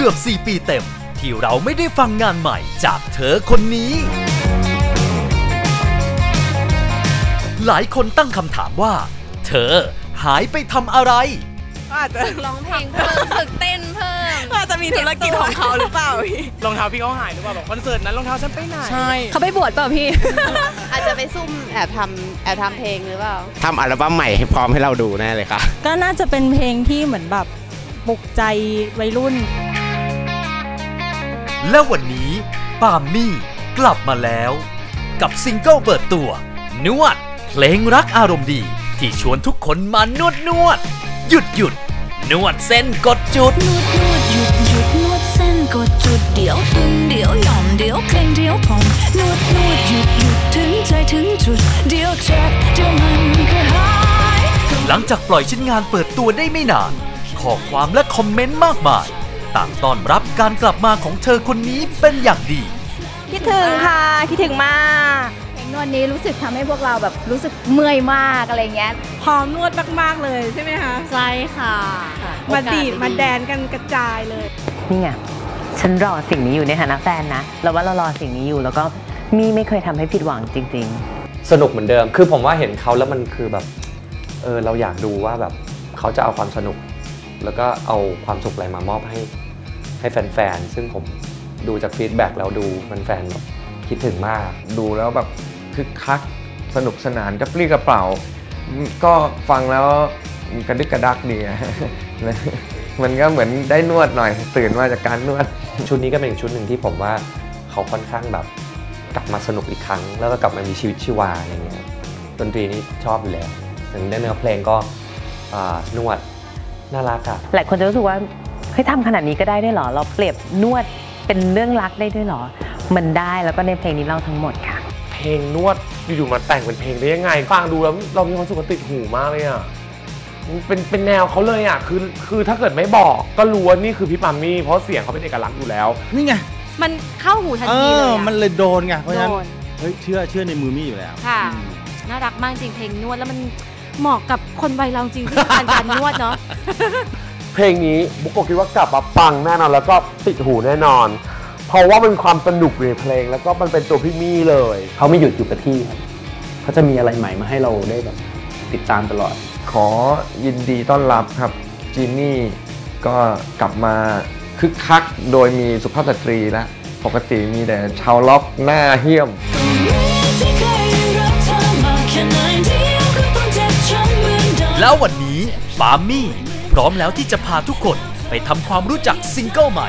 เกือบ 4 ปีเต็ม ที่เราไม่ได้ฟังงานใหม่จากเธอคนนี้ หลายคนตั้งคำถามว่า เธอหายไปทำอะไร อาจจะฝึกร้องเพลงเพิ่มฝึกเต้นเพิ่ม อาจจะมีธุรกิจของเขาหรือเปล่าพี่รองเท้าพี่เขาหายหรือเปล่าแบบคอนเสิร์ตนั้นรองเท้าฉันไปไหนใช่เขาไปบวชเปล่าพี่ อาจจะไปซุ่มแอบทำแอบทำเพลงหรือเปล่า ทำอัลบั้มใหม่ให้พร้อมให้เราดูแน่เลยค่ะ ก็น่าจะเป็นเพลงที่เหมือนแบบปลุกใจวัยรุ่น และวันนี้ปามมี่กลับมาแล้ว กับซิงเกิลเปิดตัวนวด เพลงรักอารมณ์ดี ที่ชวนทุกคนมานวดนวด หยุดหยุดนวดเส้นกดจุด นวดนวดหยุดหยุดนวดเส้นกดจุดเดี๋ยวตึงเดี๋ยวหย่อนเดี๋ยวเคร่งเดี๋ยวผ่อนนวดนวดหยุดหยุดถึงใจถึงจุด เดี๋ยวเจ็บเดี๋ยวมันก็หายหลังจากปล่อยชิ้นงานเปิดตัวได้ไม่นาน ข้อความและคอมเมนต์มากมาย ต่างต้อนรับการกลับมาของเธอคนนี้เป็นอย่างดี คิดถึงค่ะ คิดถึงมากเพลงนวดนี้รู้สึกทำให้พวกเราแบบรู้สึกเมื่อยมากอะไรเงี้ยพร้อมนวดมากๆเลยใช่ไหมคะใช่ค่ะ มาดีดมาแดนกันกระจายเลยนี่ไงฉันรอสิ่งนี้อยู่ในฐานะแฟนนะเราว่าเรารอสิ่งนี้อยู่แล้วก็มี่ไม่เคยทำให้ผิดหวังจริง ๆ สนุกเหมือนเดิมคือผมว่าเห็นเขาแล้วมันคือแบบเออเราอยากดูว่าแบบเขาจะเอาความสนุก แล้วก็เอาความสุขอะไรมามอบให้ ให้แฟนๆ ซึ่งผมดูจาก feedback แล้วดูแฟนๆแบบคิดถึงมาก ดูแล้วแบบคึกคักสนุกสนานกระปรี้กระเปร่า ก็ฟังแล้วกระดึ๊กกระดั๊กดีอะมันก็เหมือนได้นวดหน่อยตื่นมาจากการนวด ชุดนี้ก็เป็นอีกชุดหนึ่งที่ผมว่าเขาค่อนข้างแบบกลับมาสนุกอีกครั้ง แล้วก็กลับมามีชีวิตชีวาอะไรเงี้ยดนตรีนี่ชอบอยู่แล้วถึงได้เนื้อเพลงก็อ่านวดน่ารักอะหลายคนจะรู้สึกว่าเฮ้ยทำขนาดนี้ก็ได้ด้วยเหรอ เราเปรียบนวดเป็นเรื่องรักได้ด้วยเหรอ มันได้แล้วก็ในเพลงนี้เล่าทั้งหมดค่ะ เพลงนวดอยู่ๆมาแต่งเป็นเพลงได้ยังไง ฟังดูแล้วเรามีความรู้สึกว่าติดหูมากเลยอะมันเป็นเป็นแนวเขาเลยอะคือคือถ้าเกิดไม่บอกก็รู้ว่านี่คือพี่ปามมี่เพราะเสียงเขาเป็นเอกลักษณ์อยู่แล้ว นี่ไงมันเข้าหูทันเอทีเลยออะมันเลยโดนไงเพราะฉะนั้นโดนเฮ้ยเชื่อเชื่อในมือมี่อยู่แล้วค่ะน่ารักมากจริงเพลงนวดแล้วมันเหมาะกับคนวัยเราจริงที่ต้องการการนวดเนาะ เพลงนี้บุกโกะคิดว่ากลับมาปังแน่นอนแล้วก็ติดหูแน่นอน เพราะว่ามันความสนุกในเพลง แล้วก็มันเป็นตัวพี่มี่เลย เขาไม่หยุดอยู่กับที่ครับเขาจะมีอะไรใหม่มาให้เราได้แบบติดตามตลอด ขอยินดีต้อนรับครับจีนี่ก็กลับมาคึกคักโดยมีสุภาพสตรีและปกติมีแต่ชาวร็อกหน้าเหี้ยมที่เคยรักเธอมากแค่ไหนเดียวก็ต้องเจ็บช้ำเหมือนเดิมแล้ววันนี้ปาล์มมี่ พร้อมแล้วที่จะพาทุกคนไปทำความรู้จักซิงเกิลใหม่